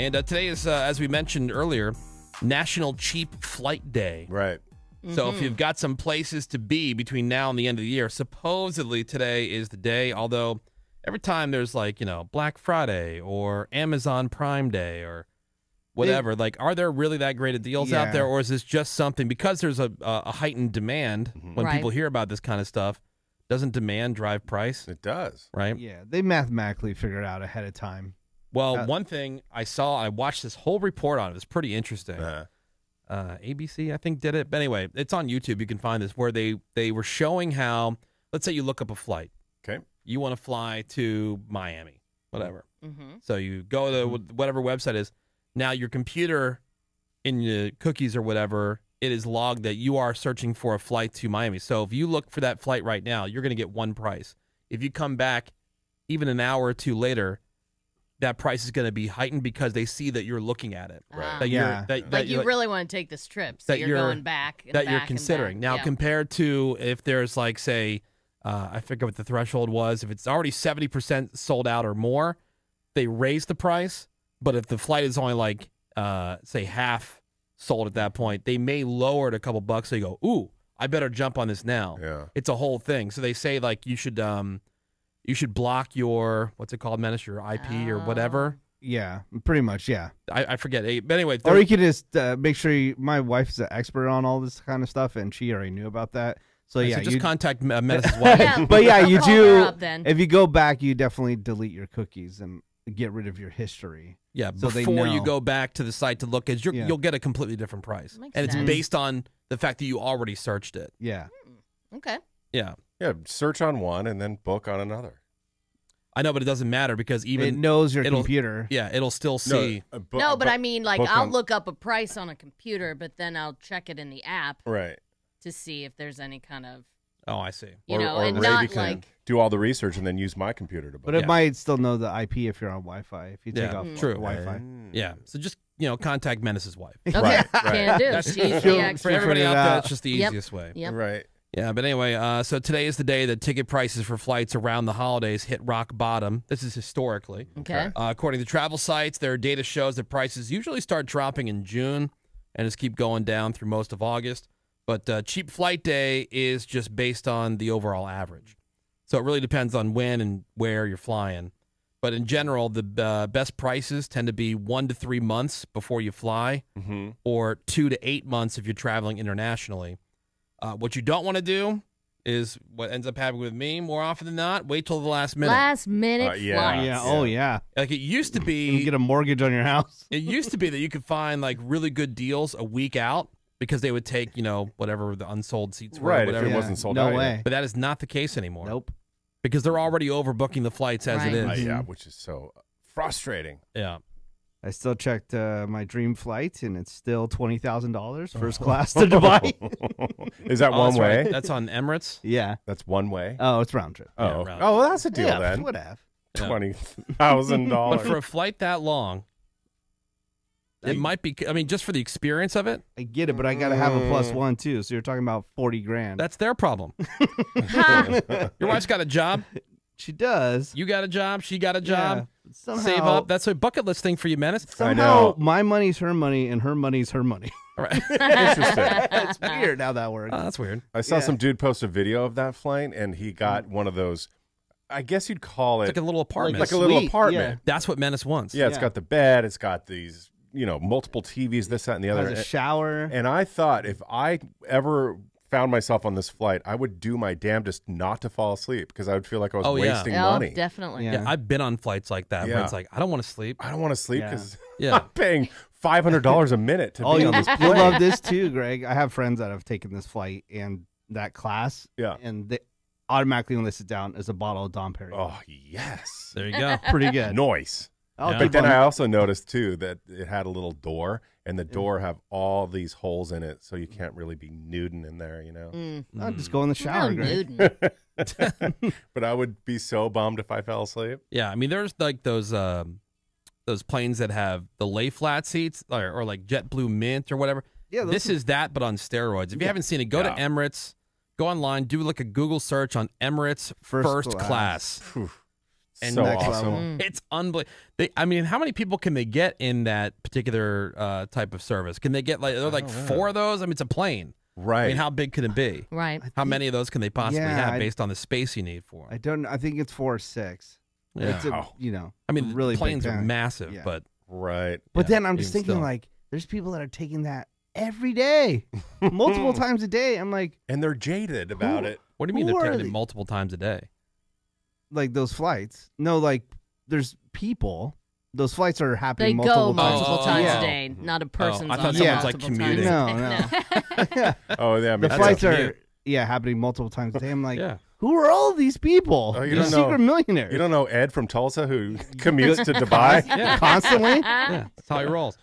And uh, today is, uh, as we mentioned earlier, National Cheap Flight Day. Right. So Mm-hmm. if you've got some places to be between now and the end of the year, supposedly today is the day. Although every time there's like you know Black Friday or Amazon Prime Day or whatever, like are there really that great of deals out there, or is this just something because there's a a a heightened demand when Right. people hear about this kind of stuff? Doesn't demand drive price? It does. Right. Yeah, they mathematically figure it out ahead of time. Well, Uh, one thing I saw, I watched this whole report on it. It was pretty interesting. Uh, uh, ABC, I think, did it. But anyway, it's on YouTube. You can find this where they they were showing how. Let's say you look up a flight. okay. You want to fly to Miami, whatever. Mm-hmm. So you go to whatever website is. Now your computer, in your cookies or whatever, it is logged that you are searching for a flight to Miami. So if you look for that flight right now, you're going to get one price. If you come back, even an hour or two later, that price is going to be heightened because they see that you're looking at it. Right. That Yeah. you're that, that Like you you're- really want to take this trip, so that you're, you're- going back and that you're back and considering. back. Now, Yeah. compared to if there's like, say, uh, I forget what the threshold was. If it's already 70% sold out or more, they raise the price. But if the flight is only like, uh, say, half sold at that point, they may lower it a couple bucks. So you go, ooh, I better jump on this now. Yeah. It's a whole thing. So they say like you should, um, you should block your what's it called, Menace, your IP or whatever. Yeah, pretty much. Yeah. I, I forget. But anyway, Or you could just uh, make sure you, my wife's an expert on all this kind of stuff, and she already knew about that. So so yeah, just you, contact uh, Menace's wife. Yeah, but yeah, you I'll call her do. up then. If you go back, you definitely delete your cookies and get rid of your history. Yeah, So they before you go back to the site to look, because Yeah. you'll get a completely different price, Makes and it's based on the fact that you already searched it. Yeah. Okay. Yeah, Yeah. Search on one and then book on another. I know, but it doesn't matter because even it knows your it'll- computer. yeah, it'll still see. No, uh, bu- no, but bu- I mean, like, book I'll on- look up a price on a computer, but then I'll check it in the app Right. to see if there's any kind of, oh, I see. you or, know, or and Ray not can like, do all the research and then use my computer to book. But it Yeah. might still know the IP if you're on Wi-Fi. If you take Yeah, off true. Wi-Fi. Mm. Yeah, so just you know, contact Menace's wife. okay, Right, right. can do. That's She's She'll- the for expert. everybody figure out there. That's just the Yep. easiest way. Yep. Right. Yeah, but anyway, uh, so today is the day that ticket prices for flights around the holidays hit rock bottom. This is historically. Okay. Uh, according to travel sites, their data shows that prices usually start dropping in June and just keep going down through most of August. But uh, cheap flight day is just based on the overall average. So it really depends on when and where you're flying. But in general, the uh, best prices tend to be one to three months before you fly, Mm-hmm. or two to eight months if you're traveling internationally. Uh, what you don't want to do is what ends up happening with me more often than not wait till the last minute. Last minute Uh, yeah. flights. Yeah. Oh yeah. like it used to be. You get a mortgage on your house. it used to be that you could find like really good deals a week out because they would take, you know, whatever the unsold seats were, Right, if whatever. it Yeah, wasn't sold no out yet. way. But that is not the case anymore. Nope. Because they're already overbooking the flights as Right. it Uh, yeah, which is so frustrating. Yeah. I still checked uh, my dream flight, and it's still twenty thousand dollars first class to Dubai. is that Oh, one that's way? right. That's on Emirates. yeah. That's one way. Oh, it's round trip. oh, yeah, right. oh, well, that's a deal yeah, then. Would have. Yeah. Twenty thousand But dollars. for a flight that long, it might be I mean, just for the experience of it, I get it, but I got to have a Mm. one too. So you're talking about forty grand. that's their problem. Your wife's got a job, she does. you got a job, she got a job. Yeah. Somehow, Save up. That's a bucket list thing for you, Menace. Somehow, know. my money's her money, and her money's her money. All right. Interesting. it's weird how that works. Oh, that's weird. I saw Yeah. some dude post a video of that flight, and he got one of those. I guess you'd call It's it like a little apartment. like a little suite, apartment. That's what Menace wants. Yeah, it's Yeah. got the bed. It's got these, you know, multiple TVs, this, that, and the Has other. a shower. And I thought if I ever found myself on this flight, I would do my damnedest not to fall asleep because I would feel like I was Oh, yeah. wasting oh, money. definitely. Yeah. Yeah, I've been on flights like that where Yeah. it's like I don't want to sleep. I don't want to sleep Yeah. because Yeah. I'm paying five hundred dollars a minute to oh, be you on this you'll love this too, Greg. I have friends that have taken this flight and that class. Yeah. And they automatically when they sit down is a bottle of Dom Perignon. Oh yes, There you go. Pretty good. noise. I'll But then on- I also noticed too that it had a little door, and the door have all these holes in it, so you can't really be nuding in there, you know. Mm. I'll just go in the shower, No But I would be so bummed if I fell asleep. Yeah, I mean, there's like those um, those planes that have the lay flat seats, or, or like JetBlue Mint or whatever. Yeah, this are- is that, but on steroids. If you haven't seen it, go Yeah. to Emirates, go online, do like a Google search on Emirates first, First class. class. Phew. And so next awesome. level. Mm. It's unbelievable. They, I mean, how many people can they get in that particular uh, type of service? Can they get like they're like don't know. four of those? I mean, it's a plane. Right. I mean, how big could it be? Right. How many of those can they possibly Yeah, have I- based on the space you need for I don't. I think it's four or six. Yeah. It's a, you know. I mean, really planes are massive, Yeah. but right. But Yeah, then I'm just thinking still. like, there's people that are taking that every day, multiple times a day. I'm like, And they're jaded about Who- it. what do you mean they're are taking it multiple times a day? Like those flights. No, like there's people. Those flights are happening. They happening go multiple times. multiple Oh, times yeah. a day, not a person's I thought on someone's, like, commuting. times. No, no. Oh, yeah. I mean, the That's flights a are yeah happening multiple times a day. I'm like, yeah. who are all these people? Oh, you They're don't know- secret millionaires. You don't know Ed from Tulsa who commutes to Dubai? Yeah. constantly. Yeah, that's how he rolls.